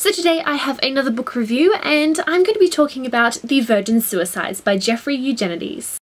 So today I have another book review and I'm going to be talking about The Virgin Suicides by Jeffrey Eugenides.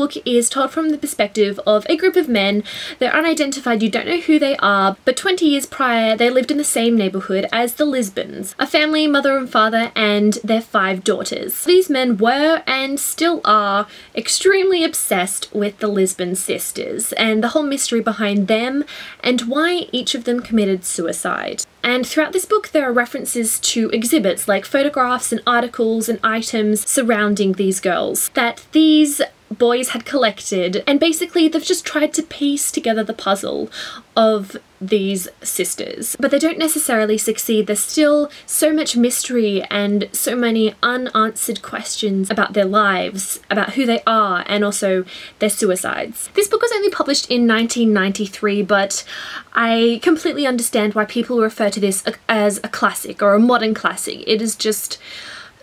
Book is told from the perspective of a group of men. They're unidentified, you don't know who they are, but 20 years prior they lived in the same neighbourhood as the Lisbons, a family, mother and father, and their five daughters. These men were and still are extremely obsessed with the Lisbon sisters and the whole mystery behind them and why each of them committed suicide. And throughout this book, there are references to exhibits like photographs and articles and items surrounding these girls that these boys had collected and basically they've just tried to piece together the puzzle of these sisters. But they don't necessarily succeed. There's still so much mystery and so many unanswered questions about their lives about who they are and also their suicides. This book was only published in 1993 but I completely understand why people refer to this as a classic or a modern classic. It is just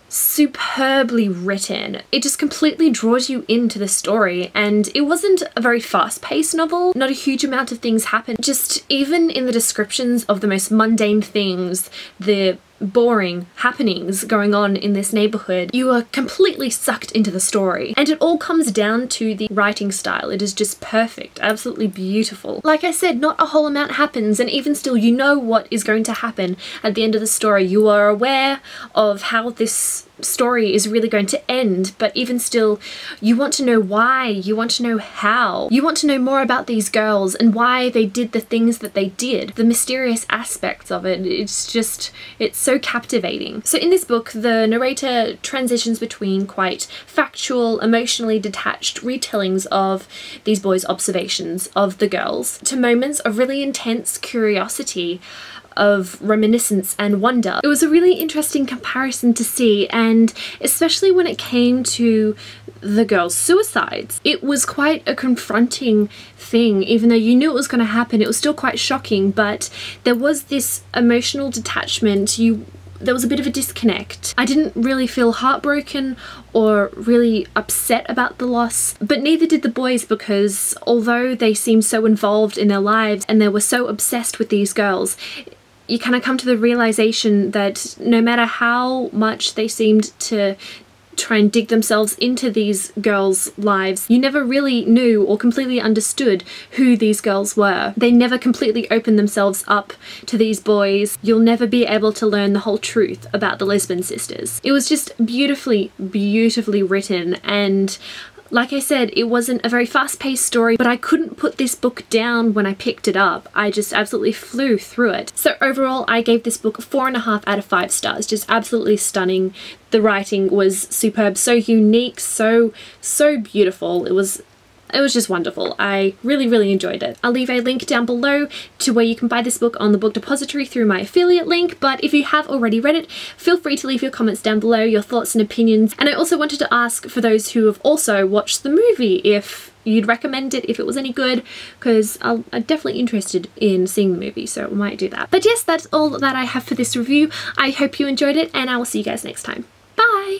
superbly written. It just completely draws you into the story and it wasn't a very fast-paced novel. Not a huge amount of things happen. Just even in the descriptions of the most mundane things, the boring happenings going on in this neighborhood, you are completely sucked into the story. And it all comes down to the writing style. It is just perfect, absolutely beautiful. Like I said, not a whole amount happens and even still you know what is going to happen at the end of the story. You are aware of how this story is really going to end but even still you want to know why you want to know how you want to know more about these girls and why they did the things that they did the mysterious aspects of it it's just it's so captivating so in this book the narrator transitions between quite factual emotionally detached retellings of these boys observations of the girls to moments of really intense curiosity of reminiscence and wonder. It was a really interesting comparison to see and especially when it came to the girls' suicides. It was quite a confronting thing even though you knew it was going to happen it was still quite shocking but there was this emotional detachment you there was a bit of a disconnect. I didn't really feel heartbroken or really upset about the loss, but neither did the boys because although they seemed so involved in their lives and they were so obsessed with these girls, you kind of come to the realization that no matter how much they seemed to try and dig themselves into these girls' lives, you never really knew or completely understood who these girls were. They never completely opened themselves up to these boys. You'll never be able to learn the whole truth about the Lisbon sisters. It was just beautifully, beautifully written and like I said, it wasn't a very fast-paced story, but I couldn't put this book down when I picked it up. I just absolutely flew through it. So overall, I gave this book four and a half out of five stars. Just absolutely stunning. The writing was superb, so unique, so, so beautiful. It was it was just wonderful. I really, really enjoyed it. I'll leave a link down below to where you can buy this book on the book depository through my affiliate link, but if you have already read it, feel free to leave your comments down below, your thoughts and opinions. And I also wanted to ask for those who have also watched the movie if you'd recommend it if it was any good because I'm definitely interested in seeing the movie so I might do that. But yes that's all that I have for this review. I hope you enjoyed it and I will see you guys next time. Bye!